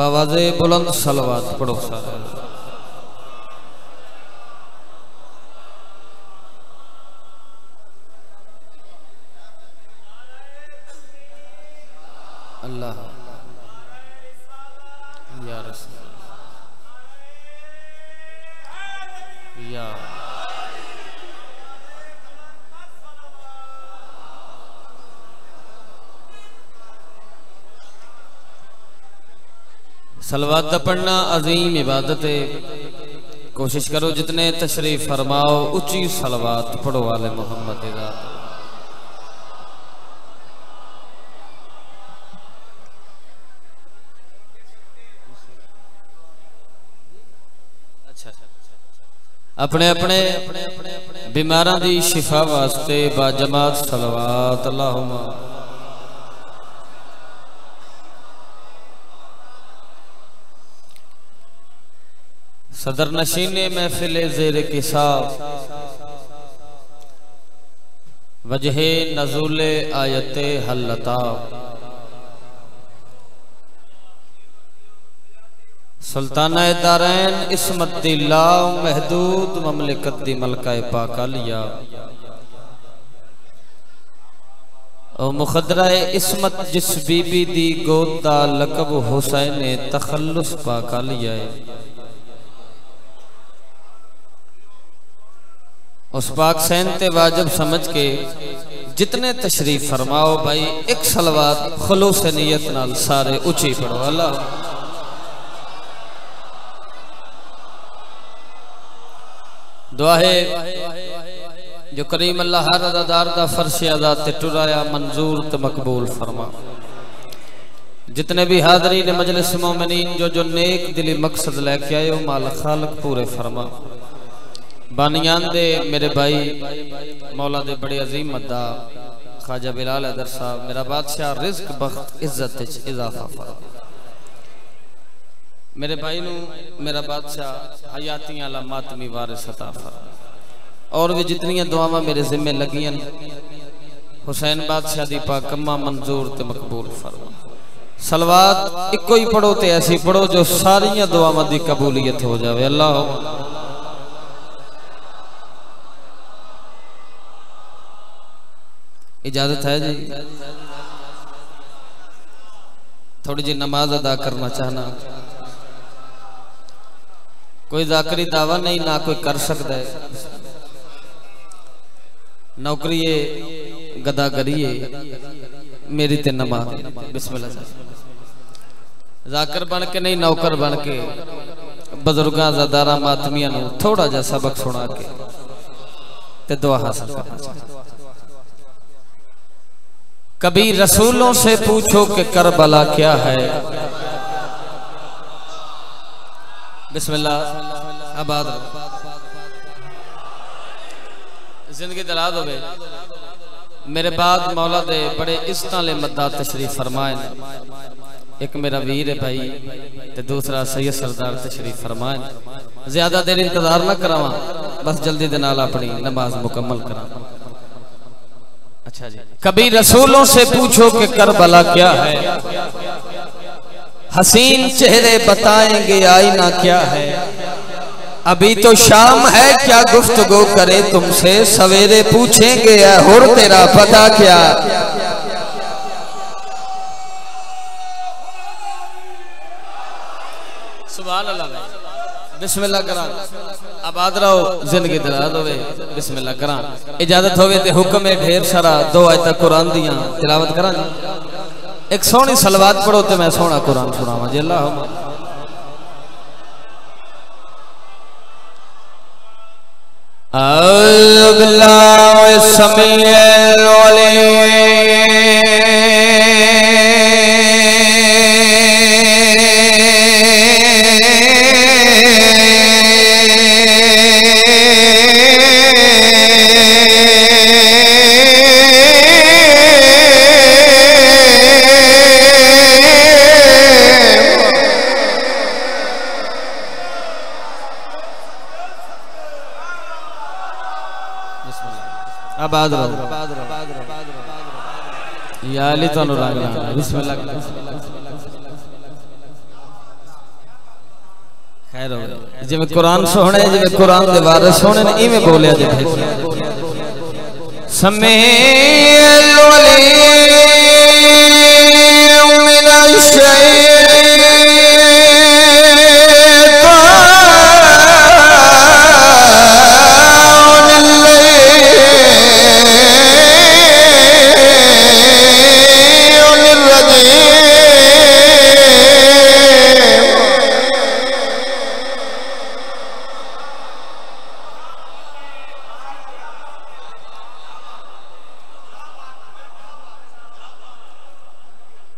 बावाजे बुलंद सलवात पढ़ो सारे अल्लाह या रसूल या सलवात पढ़ना अजीम इबादत है। कोशिश करो जितने तशरीफ़ फरमाओ, उची सलवात पढ़ो वाले मोहम्मद अपने अपने बीमारा की शिफा वास्ते बाजमात सलवात, अल्लाहुम्मा। सदर नशीन महफिल जेर किसाब। वजह नजूल आयत हल्लता सुल्ताना दारैन इसमत महदूद ममलिकत मलका पाका लिया मुखदरा इसमत जिस बीबी दी गोद दा लकब हुसैन तखल्लुस पाका लिया उस पाक सैन ते वाजब समझ के जितने तशरीफ़ फरमाओ भाई, एक सलवात खलूस नीयत नाल सारे ऊँची पढ़ो, अल्लाह। दुआ जो करीम अल्लाह हर अदादार दा फर्श अदा ते टुराया, मंजूर ते मकबूल फरमा। जितने भी हाजरी ने मजलिस मोमिनीन जो जो नेक दिली मकसद लेके आए हो माल खालक पूरे फरमा। बानियान दे मेरे भाई। मौला दे बड़े अजीम मद्दा ख्वाजा बिलाल अदर साहब, मेरा बादशाह रिस्क बख्त, इज़्ज़त इजाफा फरमा। मेरे भाई नु मेरा बादशाह हयाती आला मातमी वारिस अता फरमा। और भी जितनी दुआवां मेरे जिम्मे लगियाँ हुसैन बादशाह दी पाक कम्मा मंजूर ते मकबूल फरमा। सलवात इको ही पढ़ो ते ऐसी पढ़ो जो सारियाँ दुआवां दी कबूलियत हो जावे। अल्लाह इजाज़त है जी? थोड़ी जी नमाज़ अदा करना चाहना। कोई जाकरी दावा नहीं, ना कोई कर सकता है। नौकरी है गदा करिए, मेरी ते नमाज़। बिस्मिल्लाह। जाकर बन के नहीं, नौकर बन के। बुज़ुर्गों जदारा मातमिया थोड़ा जा सबक सुना के। ते दुआ हासिल करना चाहिए कभी रसूलों से पूछो कि करबला क्या है? बिस्मिल्लाह ज़िंदगी दलाद हो मेरे बाद मौला दे बड़े इस्ताले मद्दा तशरीफ़ फरमाए एक मेरा वीर है भाई, ते दूसरा सैयद सरदार तशरीफ़ फरमाए ज़्यादा देर इंतज़ार ना करावा, बस जल्दी दे अपनी नमाज़ मुकम्मल करा अच्छा जी। कभी रसूलों से पूछो कि करबला क्या है? हसीन चेहरे बताएँगे आईना क्या है? अभी तो शाम है क्या गुफ्तगु करे तुमसे? सवेरे पूछेंगे हुर तेरा पता क्या? बिस्मिल्लाह करा आबाद रहो, ज़िंदगी दराज होवे। बिस्मिल्लाह करा। इजाज़त होवे ते हुक्म है, ढेर सारा दो आयत कुरान दियाँ। तिलावत करा एक सोहनी सलवात पढ़ो ते मैं सोहना कुरान सुनावा जी अल्लाह अगला समय आबाद चाली चालू बिस्मिल्लाह। खैर जिमें कुरान सोहने जिमें कुरान इवें बोलिया जे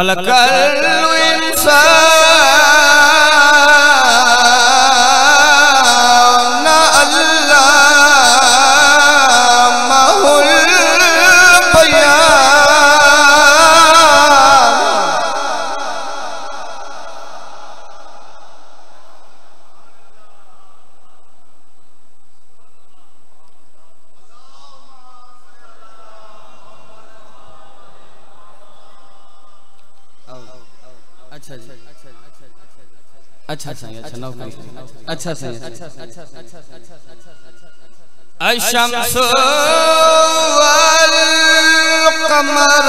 खलक अच्छा सही वल कमर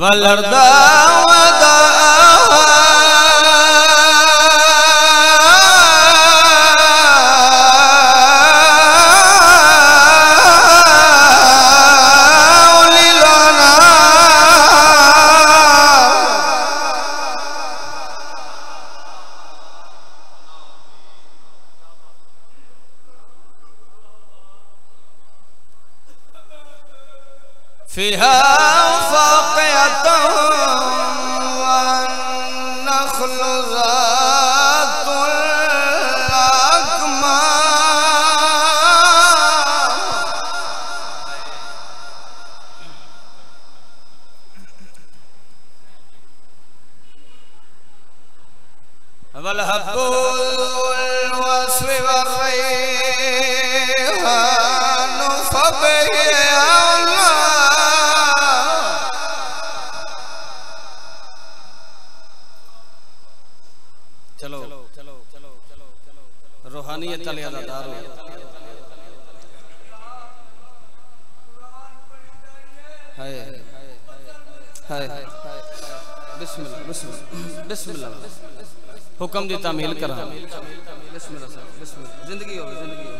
वलरदा चलो रूहानियत तलिया दा दारो हाय हाय बिस्मिल्लाह बिस्मिल्लाह बिस्मिल्लाह हुक्म दी तामील करा बिस्मिल्लाह बिस्मिल्लाह जिंदगी हो जिंदगी हो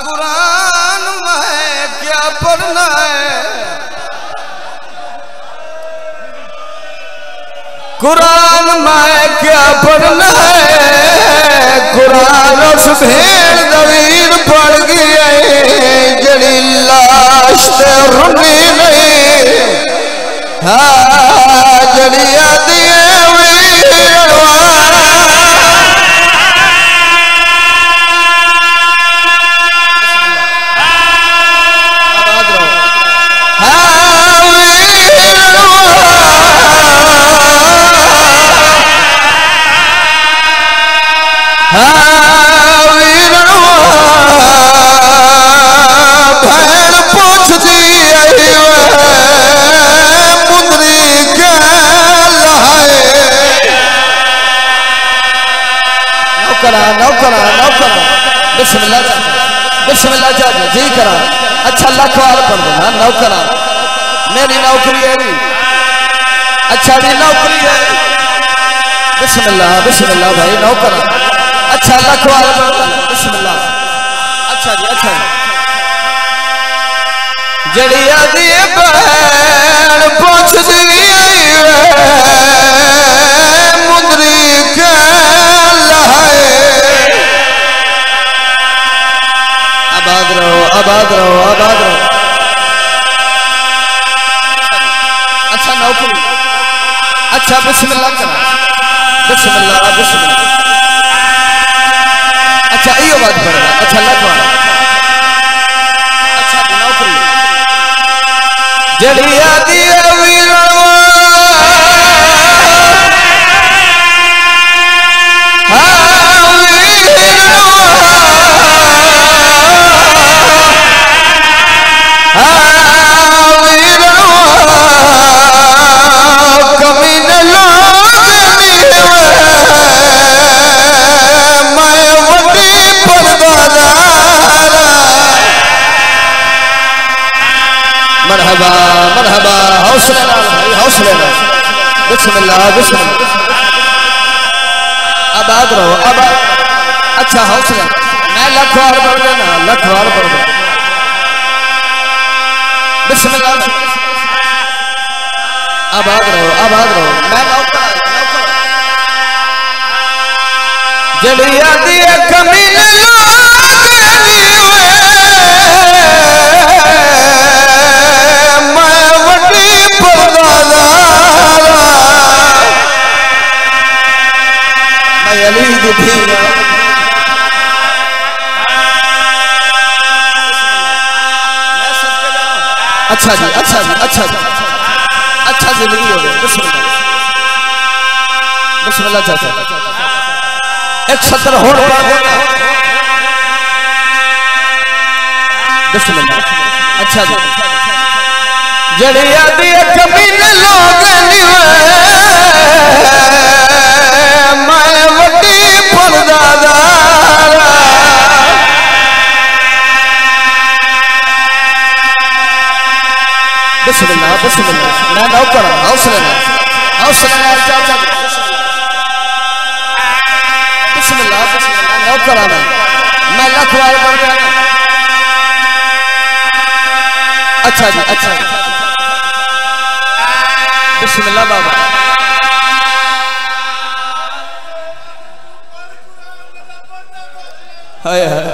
कुरान में क्या पढ़ना है। कुरान में क्या पढ़ना है? कुरान भेड़ दवीर पड़ गई जड़ी लाश रुनी नहीं हाँ जड़िया दिए बिस्मिल्लाह बिस्मिल्लाह चाचा जी करा। अच्छा कर देना नौकरा। मेरी नौकरी है अच्छा जी, नौकरी है। बिस्मिल्लाह बिस्मिल्लाह भाई, नौकरा। अच्छा लखवार कर देना बिस्मिल्लाह। अच्छा जी अच्छा जड़ी आदि बहन पूछ दी आबाद रहो आबाद रहो। अच्छा नौकरी। अच्छा बिस्मिल्लाह करा। बिस्मिल्लाह बिस्मिल्लाह। अच्छा यो बात पड़ेगा अच्छा लखवा अच्छा नौकरी। जड़ी आदि मरहबा मरहबा रहो आबाद रहो आबाद रहो जड़ी आदि कमी अली दी अच्छा जी अच्छा जी। अच्छा जी अच्छा ज़िंदगी हो गई। बिस्मिल्लाह। बिस्मिल्लाह चाचा एक सत्तर हो। बिस्मिल्लाह। अच्छा जी। जड़ी आदि कमीने लोग मैं बिस्मिल्लाह बिस्मिल्लाह मैं नौकर ना हौसले ना चाचा बिस्मिल्लाह बिस्मिल्लाह नौकर आना मैं बढ़ गया अच्छा जी अच्छा बिस्मिल्लाह बाबा हाय हाय।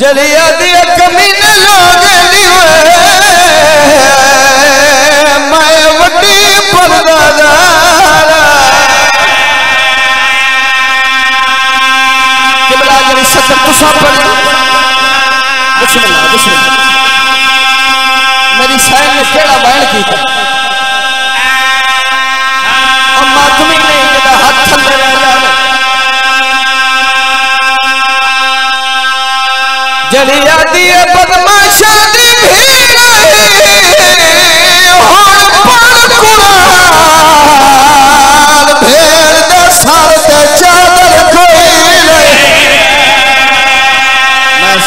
जलिया दिया कमीने लोग मैं मेरी शायर ने केड़ा बयान किया अम्मा तुम्हें हाथ जलिया दिए बदमाशा।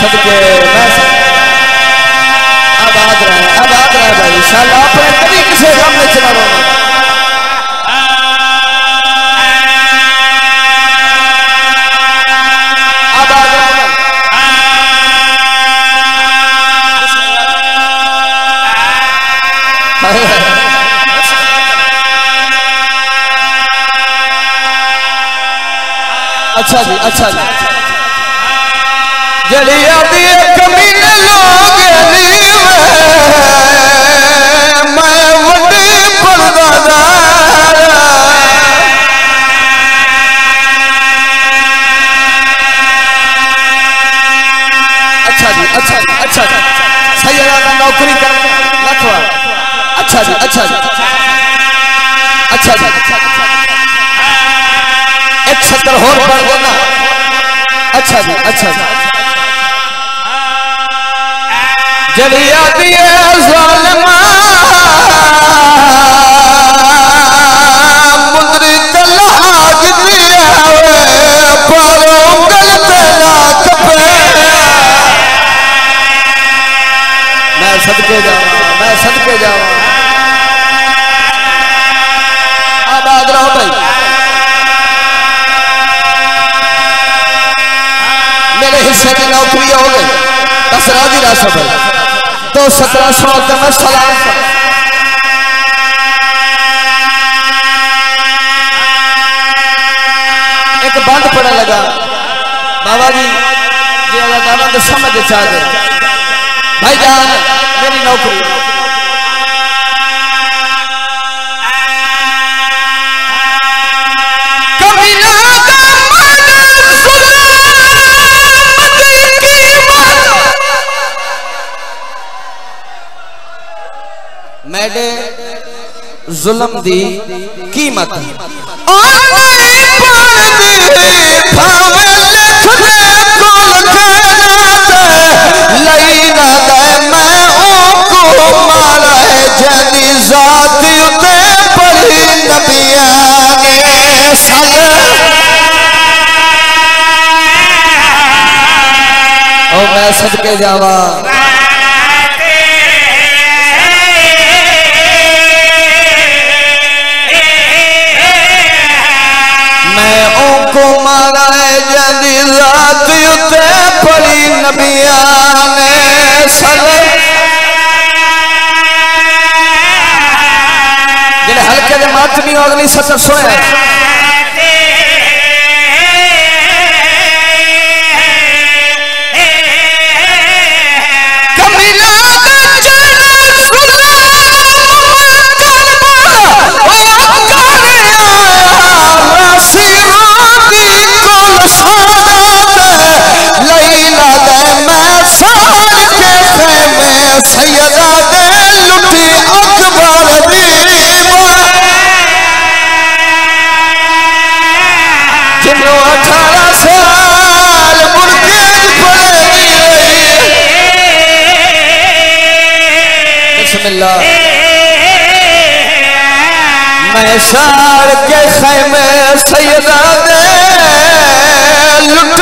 सदके आबाद रहे आबाद रहे भाई इंशाल्लाह अपने कभी किसी चला अच्छा जी अच्छा जी। अच्छा जी अच्छा जी अच्छा जी नौकरी कर अच्छा जी अच्छा अच्छा एक सत्तर अच्छा जी अच्छा जी जलिया दिए जालिमा मुंदरी कलाग दिया पारो गलत पे मैं सदके जावा मैं सदके जावा आबाद रहो भाई। मेरे हिस्से की नौकरी हो गई। बस राज़ी भाई तो सत्रह सौ का सलाम एक बंद पड़ा लगा। बाबा जी जी तो समझ चाह। भाई जान, मेरी नौकरी। जुल्म दी कीमत। सदके जावा। रात उते पड़ी नबिया ने जेड़े हल्के दे मातमी अगली सत्र सोया। सैयदा दे लुटी अठारह साल मैं सार के खैमे सैयदा दे लुटी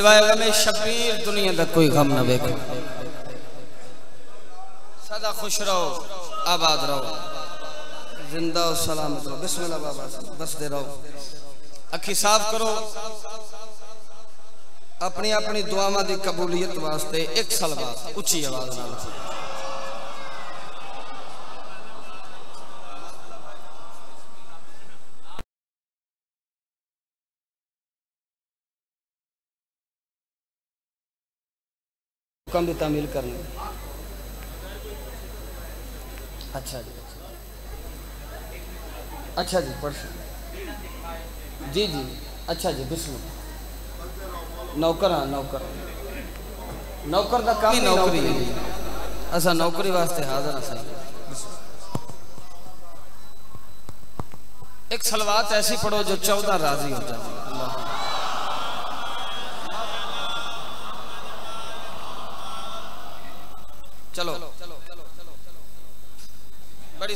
सिवाय गमे शबीर दुनिया का कोई गम ना वेख सदा खुश रहो, आबाद रहो। ज़िंदा और सलामत रहो। बिस्मिल्लाह बाबा बस दे रहो। अखी साफ़ करो। अपनी अपनी दुआवां की कबूलियत वास्ते एक सलवा उची आवाज़ हुक्म की तामील करनी अच्छा जी अच्छा। जी पढ़ जी जी। अच्छा जी बिस्मिल्लाह नौकर हाँ नौकर। नौकर का काम नौकरी है। असा नौकरी वास्ते हाजिर हाँ सही एक सलवात ऐसी पढ़ो जो चौदह राज़ी हो जाए।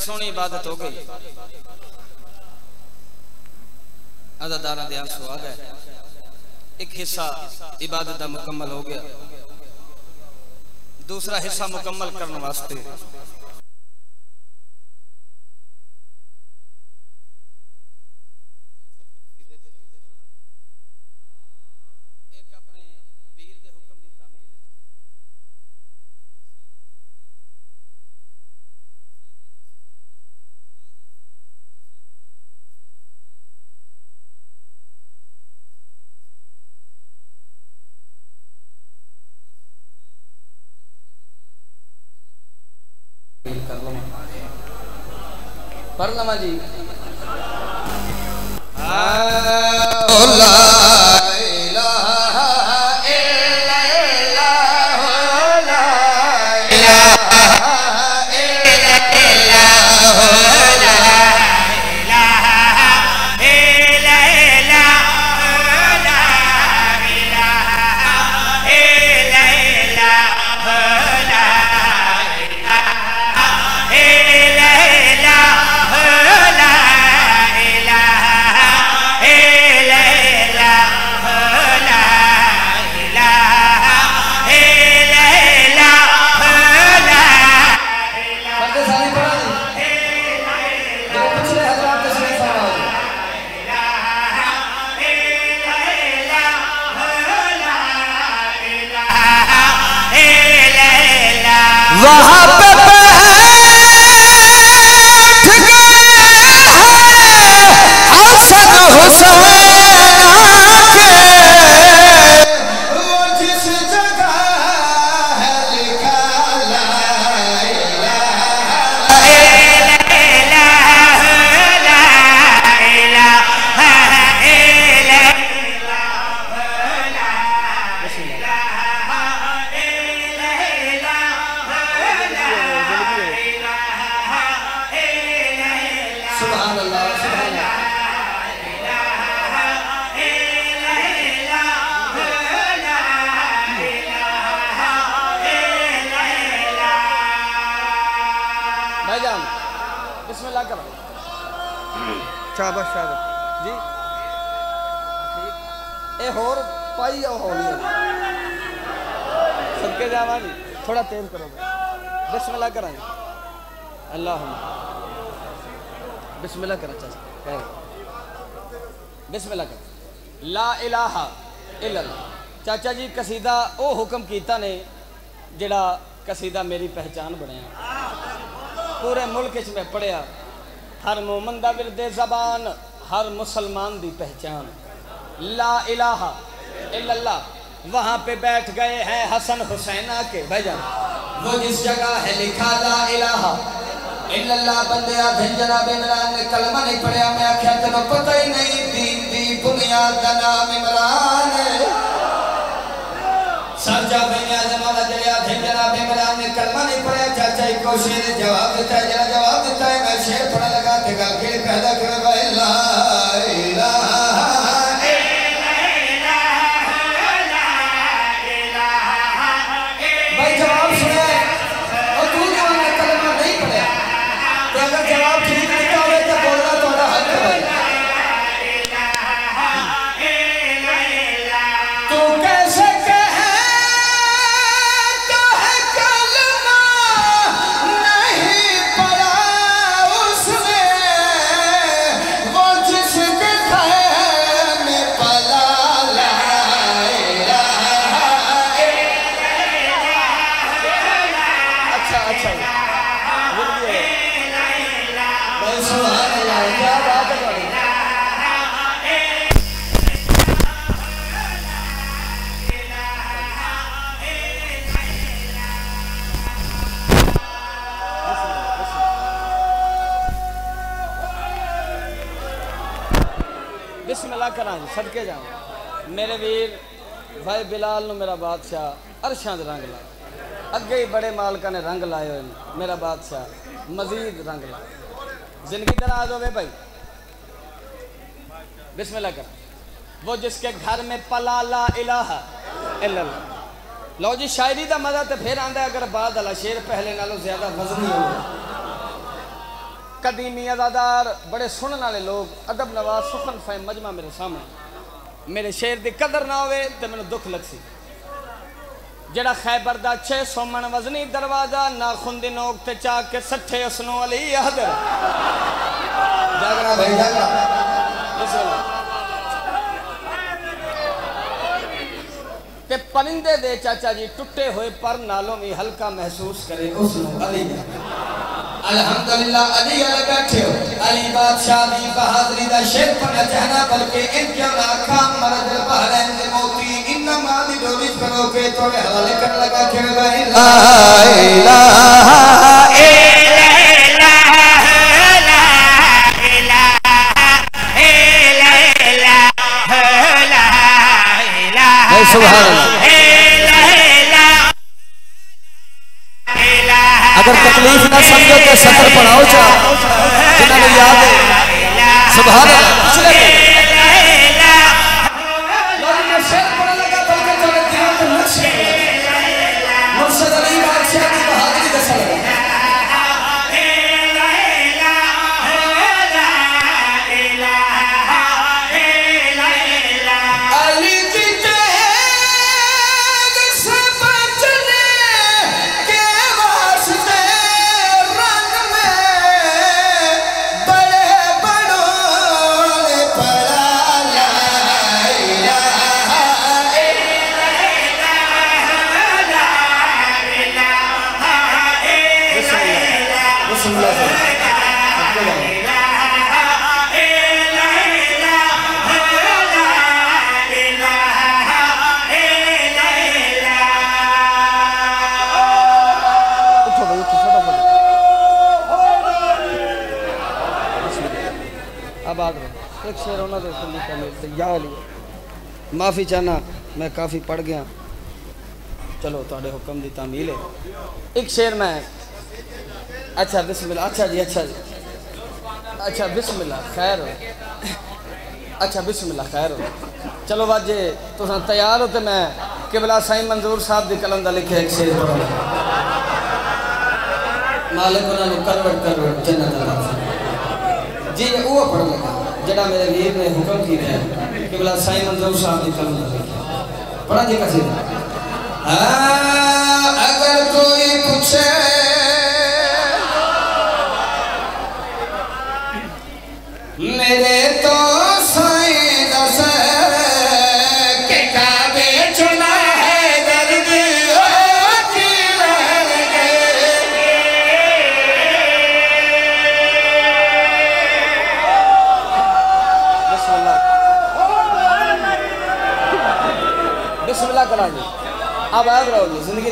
सोहनी इबादत हो गई अदादारा दे आँसू एक हिस्सा इबादत का मुकम्मल हो गया दूसरा हिस्सा मुकम्मल करने वास्ते इल्लल्लाह चाचा जी कसीदा ਉਹ ਹੁਕਮ ਕੀਤਾ ਨੇ ਜਿਹੜਾ ਕਸੀਦਾ ਮੇਰੀ ਪਹਿਚਾਨ ਬਣਿਆ ਪੂਰੇ ਮੁਲਕ 'ਚ ਮੈਂ ਪੜਿਆ ਹਰ ਮੂਮਨ ਦਾ ਵਿਰਦੇ ਜ਼ਬਾਨ हर मुसलमान की पहचान ला इलाहा इल्लल्लाह वहाँ पे बैठ गए हैं हसन हुसैन आके भाईजान वो जिस जगह है लिखा ला इलाहा इल्लल्लाह बंदे आधे जनाब इमरान ने कलमा नहीं पढ़िया मैं आख्या तेन पता ही नहीं दीन दी बुनियाद का नाम इमरान नहीं पढ़िया, चाचा एक जवाब दिता है जरा जवाब दिता है, मैं शेर पढ़ा लगा के गल खेल पैदा करे जी सदके जाओ। मेरे वीर, भाई बिलाल मेरा बादशाह, अरशां दे रंग लाए। अगे ही बड़े मालका ने रंग लाए हुए मेरा बादशाह, मजीद रंग लाए। ज़िंदगी दराज होवे भाई। बिस्मिल्लाह कर। वो जिसके घर में पला ला इलाहा इल्लल्लाह। लो जी, शायरी का मज़ा तो फिर आंदा है, अगर बाद वाला शेर पहले नालों ज़्यादा वजनी हो कदीमी अदादार बड़े सुनने वाले लोग, अदब नवाज़ सुखन फैम मजमा मेरे सामने। मेरे शेर की कदर ना होवे तो दुख लग सी जड़ा खैबर दा छे सौ वजनी दरवाज़ा, नाखुन दी नोक ते चा के सठे उसनो अली हदर ते परिंदे दे चाचा जी टुटे हुए पर नालों भी हल्का महसूस करे, उसनो अली अल्हम्दुलिल्लाह अली अल बैठे हो अली बादशाह दी बहादुरी दा शेर पढ़ना चाहना बल्कि इनके आखा मरद बहरैन दे मोती इन्ना मादी डोरी करो के तोड़े हवाले कर लगा के ला इलाहा सुभान अगर तकलीफ़ ना समझो तो सफ़र पढ़ाओ चा जिन्होंने याद है सुभान एक शेर होना तो सुननी का मेरे या लिया माफ़ी चाहना, मैं काफ़ी पढ़ गया। चलो थोड़े हुक्म की तामील है। एक शेर मैं अच्छा बिस्मिल्लाह अच्छा जी अच्छा जी। अच्छा बिस्मिल्लाह, खैर हो। अच्छा बिस्मिल्लाह, खैर हो। चलो, बाज, तुस तैयार हो तो मैं किबला साईं मंजूर साहब की कलम का लिखे एक शेर। मालिक उन्होंने करवट करवट जी वो पढ़ लगा। जड़ा मेरे वीर ने हुक्म की है, कि बोला साईं मंजूर साहब की कलम पढ़ा जी कसीदा। अगर कोई पूछे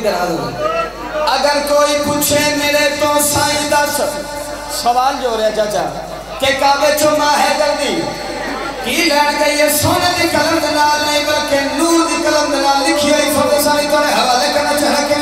अगर कोई पूछे मेरे तो साई दस, सवाल जो रहा चाचा, के काबे चुमा है जल्दी? की लैन गई है सोने की कलम नहीं बल्कि नूर की कलम लिखी हुई फतेह सारी तोरे हवाले करना चाह के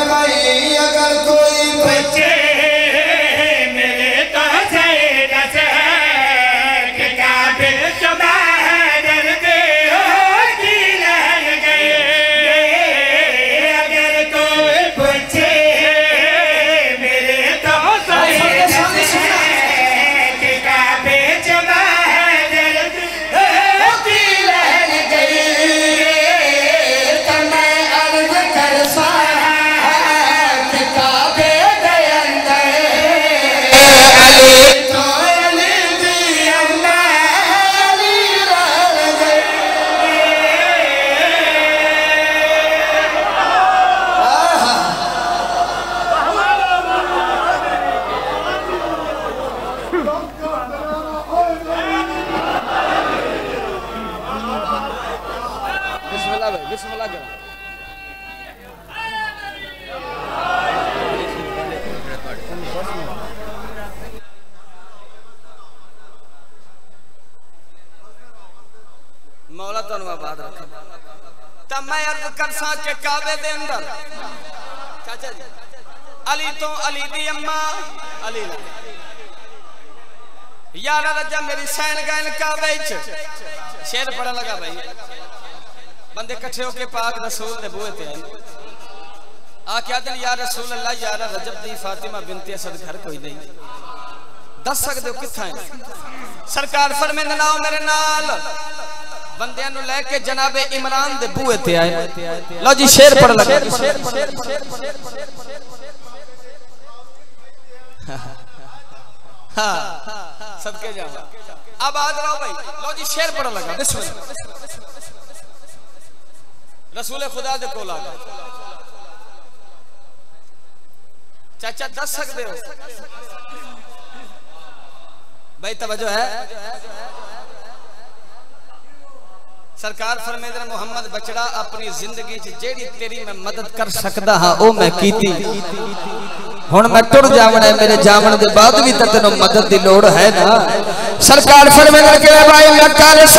सैन गैन काबे च शेर पड़ा लगा भाई। बंदे इकट्ठे होके पाक रसूल बूहे ते आए आ क्या दिन या रसूल अल्लाह यारा रजब दी फातिमा बिनते असद घर कोई नहीं। दस सकते हो किथा है? सरकार फरमेंद नाओ मेरे नाल। बंदियाँ नु लेके जनाबे इमरान दे बूहे ते आए। लो जी शेर पढ़ लगा। हाँ सबके जाओ। अब आज रहो भाई। लो जी, शेर पढ़ लगा। रसूल। खुदा दे कोल आ चाचा, दस सकते हो? भाई, तवज्जो है? सरकार फरमेंदर मोहम्मद बचड़ा अपनी ज़िंदगी जेड़ी तेरी मैं मदद कर सकदा हाँ, ओ मैं कीती। हुन मैं तुर जावन है, मेरे जावन के बाद भी तो तेन मदद की लड़ है ना। सरकार फरमेंदर के भाई, मैं कीती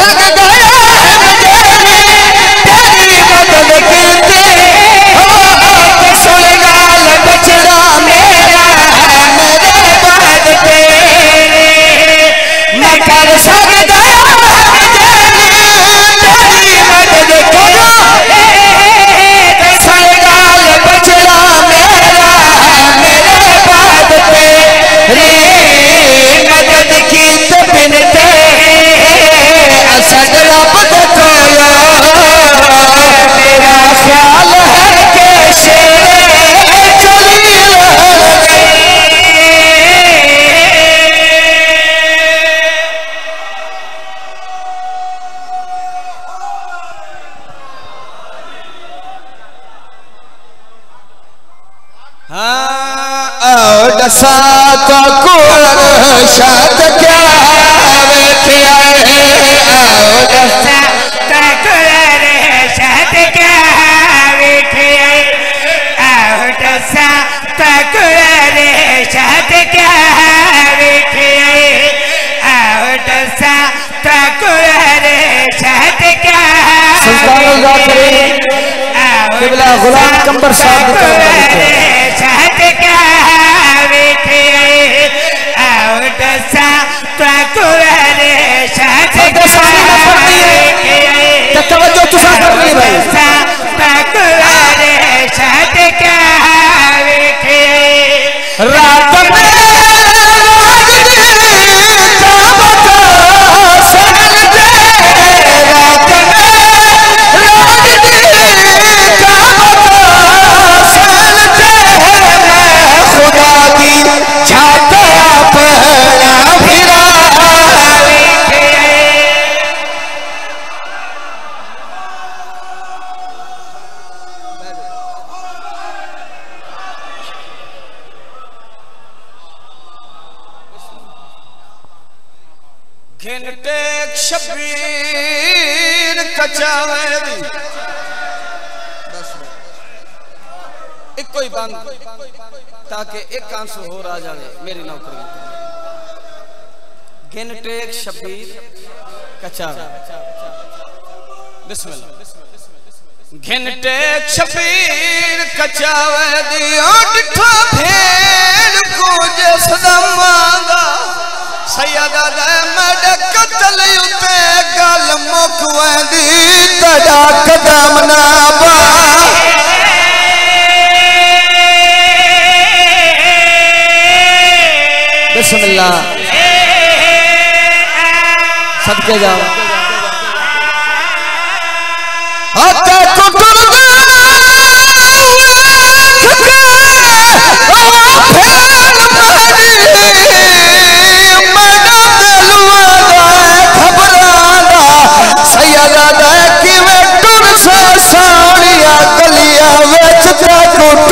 घंटे शबीर कचावे दी ओ डिठो भेड़ को जिस दमांगा सैयदा दे मड कतल उते गल मुक वेंदी तड़ा कदम ना बा। बिस्मिल्लाह। सदके जाओ। चत्रोट